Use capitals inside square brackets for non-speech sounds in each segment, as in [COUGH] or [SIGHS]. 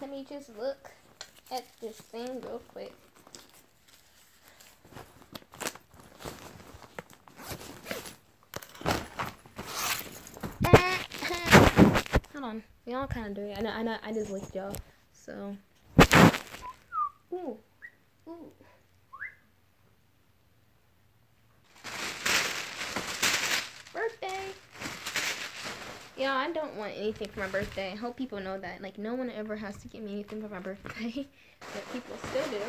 let me just look at this thing real quick. [COUGHS] Hold on. We all kind of dirty. I know, I know, I just licked y'all. So. Ooh. Ooh. Birthday. Yeah, I don't want anything for my birthday. I hope people know that. Like, no one ever has to give me anything for my birthday. [LAUGHS] but people still do.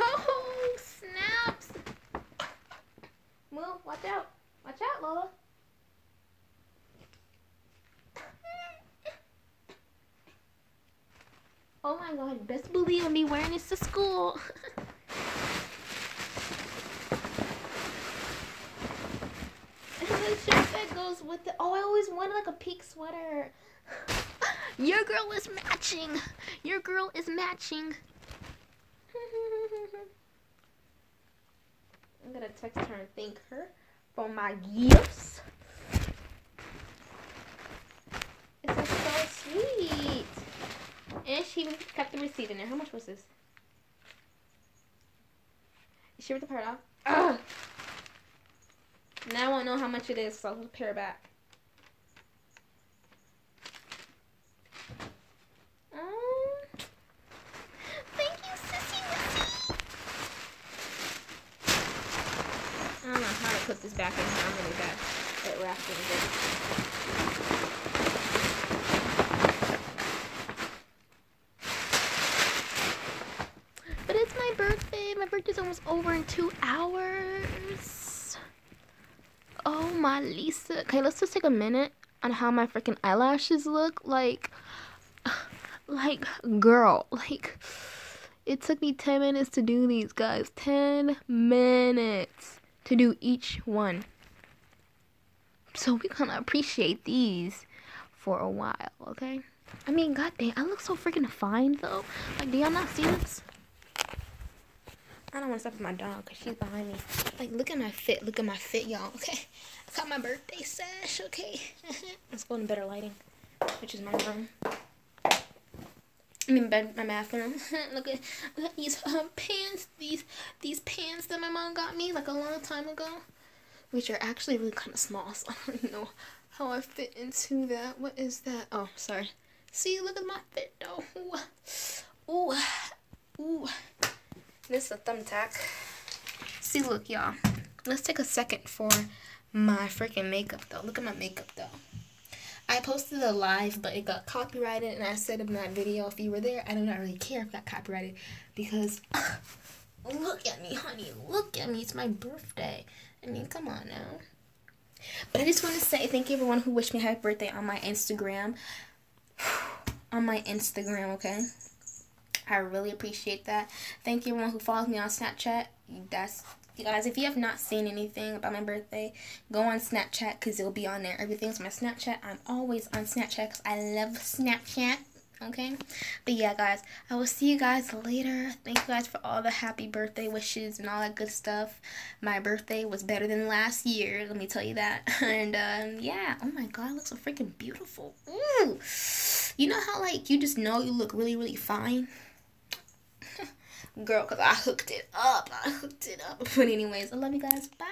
Oh, snaps. Well, watch out. Watch out, Lola. Oh my god, best believe I'll be wearing this to school. [LAUGHS] and the shirt that goes with it. Oh, I always wanted like a pink sweater. [LAUGHS] Your girl is matching. Your girl is matching. [LAUGHS] I'm gonna text her and thank her for my gifts. It's so sweet. And she kept the receipt in there. How much was this? Is she with the part off? Ugh. Now I won't know how much it is, so I'll pair back. Um, to put this back in here. I'm really bad at wrapping this. But it's my birthday. My birthday's almost over in two hours. Oh my Lisa. Okay, let's just take a minute on how my freaking eyelashes look. Like, [SIGHS] like, girl, like, it took me 10 minutes to do these, guys. 10 minutes to do each one. So we're gonna appreciate these for a while, okay? I mean, god dang, I look so freaking fine though. Like, do y'all not see this? I don't want to step with my dog because she's behind me. Like, look at my fit. Look at my fit, y'all. [LAUGHS] Okay. I got my birthday sash. Okay. [LAUGHS] Let's go in better lighting, which is my room. I mean, bed, my bathroom. [LAUGHS] look at look at these um, pants. These these pants that my mom got me like a long time ago, which are actually really kind of small. So I don't know how I fit into that. What is that? Oh, sorry. See, look at my fit though. Ooh, ooh, ooh. This is a thumbtack. See, look, y'all. Let's take a second for my freaking makeup, though. Look at my makeup, though. I posted a live, but it got copyrighted, and I said in that video, if you were there, I do not really care if it got copyrighted, because [LAUGHS] look at me, honey. Look at me. It's my birthday. I mean, come on now. But I just want to say thank you everyone who wished me happy birthday on my Instagram. [SIGHS] on my Instagram, okay? I really appreciate that. Thank you everyone who follows me on Snapchat. That's you guys. If you have not seen anything about my birthday, go on Snapchat because it'll be on there. Everything's my Snapchat. I'm always on Snapchat because I love Snapchat. Okay, but yeah, guys, I will see you guys later. Thank you guys for all the happy birthday wishes and all that good stuff. My birthday was better than last year. Let me tell you that. [LAUGHS] And um, yeah, oh my god, it looks so freaking beautiful. Ooh, you know how like you just know you look really really fine girl because I hooked it up. I hooked it up. [LAUGHS] But, anyways, I love you guys. Bye.